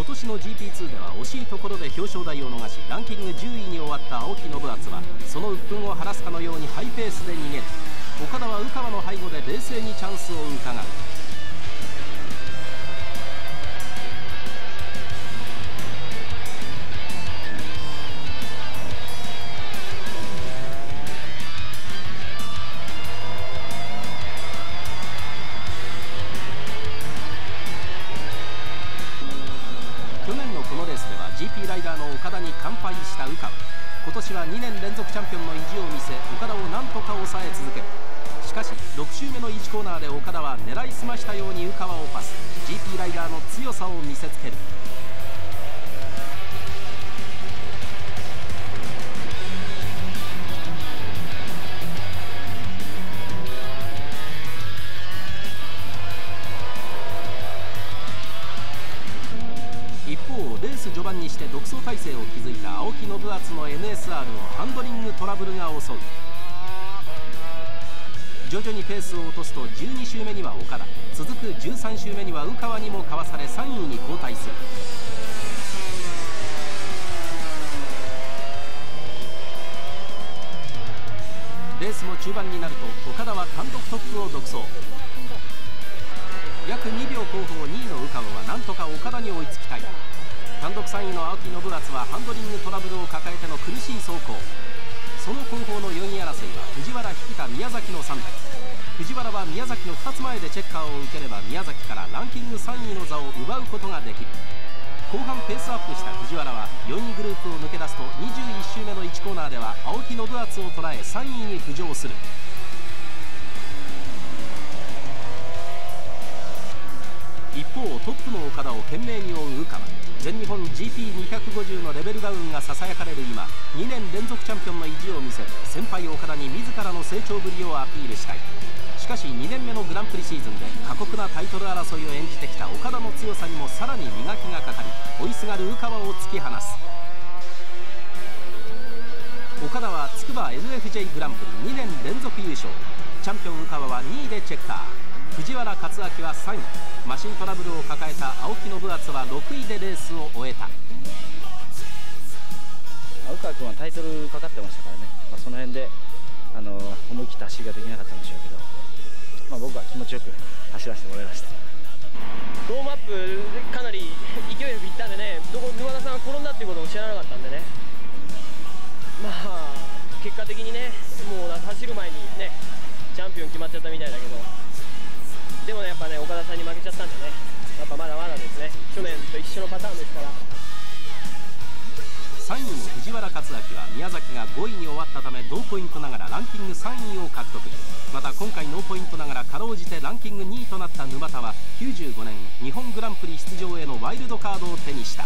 今年の GP2 では惜しいところで表彰台を逃しランキング10位に終わった青木信厚はその鬱憤を晴らすかのようにハイペースで逃げる。岡田は鵜川の背後で冷静にチャンスを伺う。去年のこのレースでは GP ライダーの岡田に完敗した宇川今年は2年連続チャンピオンの意地を見せ岡田を何とか抑え続ける。しかし6周目の1コーナーで岡田は狙いすましたように宇川をパス。GP ライダーの強さを見せつける。レース序盤にして独走態勢を築いた青木信厚の NSR をハンドリングトラブルが襲う。徐々にペースを落とすと12周目には岡田。続く13周目には鵜川にもかわされ3位に後退する。レースも中盤になると岡田は単独トップを独走。約2秒後方2位の鵜川はなんとか岡田に追いつきたい。単独3位の青木信厚はハンドリングトラブルを抱えての苦しい走行。その後方の4位争いは藤原引田宮崎の3台藤原は宮崎の2つ前でチェッカーを受ければ宮崎からランキング3位の座を奪うことができる。後半ペースアップした藤原は4位グループを抜け出すと21周目の1コーナーでは青木信厚を捉え3位に浮上する。一方トップの岡田を懸命に追う鵜川全日本 GP250 のレベルダウンがささやかれる今2年連続チャンピオンの意地を見せ先輩岡田に自らの成長ぶりをアピールしたい。しかし2年目のグランプリシーズンで過酷なタイトル争いを演じてきた岡田の強さにもさらに磨きがかかり追いすがる鵜川を突き放す。岡田は筑波 NFJ グランプリ2年連続優勝。チャンピオン鵜川は2位でチェッカー。藤原克明は3位。マシントラブルを抱えた青木信厚は6位でレースを終えた。鵜川君はタイトルかかってましたからね、まあ、その辺であの思い切った走りができなかったんでしょうけど、まあ、僕は気持ちよく走らせてもらいました。ウォームアップかなり勢いよくいったんでねどこ沼田さんが転んだっていうことも知らなかったんでね。まあ結果的にねもう走る前にねチャンピオン決まっちゃったみたいだけどでもねやっぱね岡田さんに負けちゃったんでね。やっぱまだまだですね。去年と一緒のパターンですから。3位の藤原克明は宮崎が5位に終わったため同ポイントながらランキング3位を獲得。また今回ノーポイントながらかろうじてランキング2位となった沼田は95年日本グランプリ出場へのワイルドカードを手にした。